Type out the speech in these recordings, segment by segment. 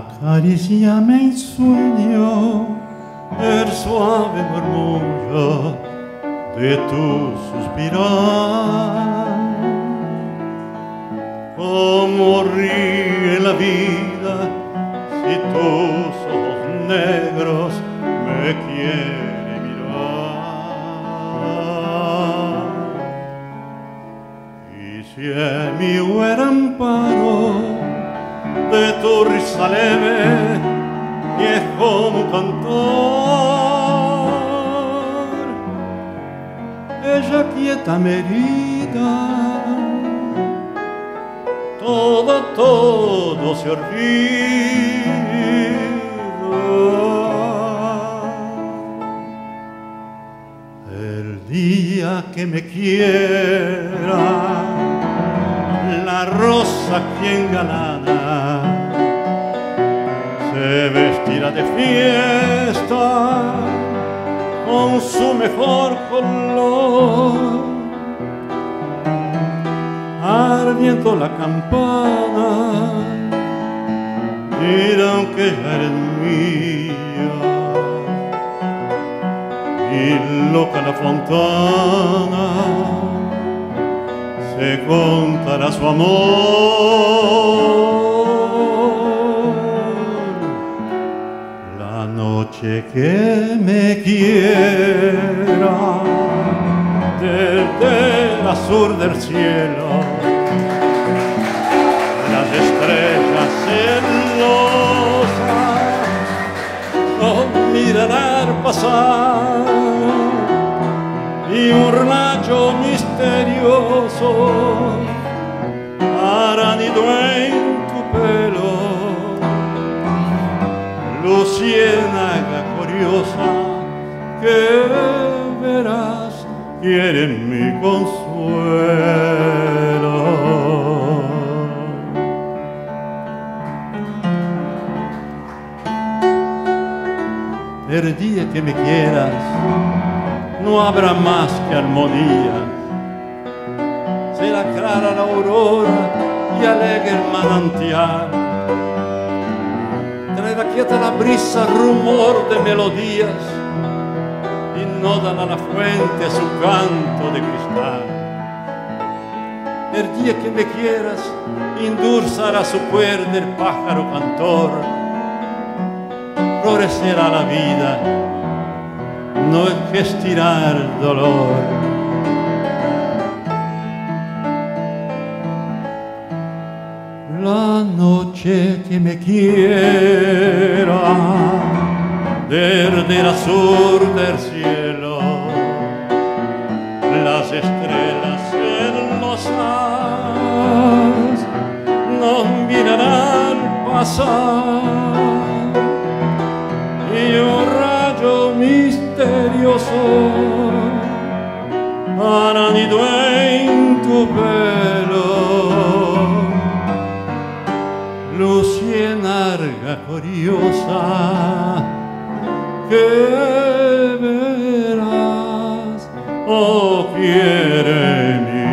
Acariciame en sueño el suave murmullo de tu suspirar. Como ríe la vida si tus ojos negros me quieren mirar. Y si en huera amparo de tu risa leve y es como un cantor, ella quieta merida todo, todo se olvida. El día que me quiera, la rosa quien galana de fiesta con su mejor color ardiendo la campana, dirán que eres mía. Y loca la fontana, se contará su amor. Noche que me quiera desde el azul del cielo, las estrellas celosas nos mirarán pasar y un rayo misterioso hará nido quieren mi consuelo. El día que me quieras, no habrá más que armonía. Será clara la aurora y alegre el manantial. Traerá quieta la brisa, rumor de melodías no dan a la fuente su canto de cristal. El día que me quieras, endulzará su cuerda el pájaro cantor, florecerá la vida, no existirá el dolor. La noche que me quiera, desde el azul del cielo, las estrellas celosas nos mirarán pasar. Y un rayo misterioso hará nido en tu pelo. Luciérnaga curiosa que verás, oh quiere mi.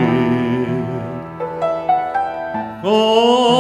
Oh,